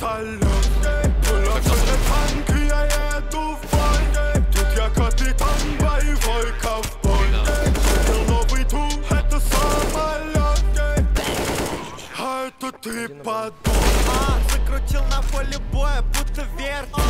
вертольот Пулеметы, танки, я еду в бой Тут я капитан, боевой ковбой Купил новый тур, это самолет А это ты подумай А, закрутил на поле боя, будто вверх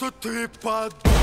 тур, это самолет А это ты подумай